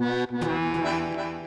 Música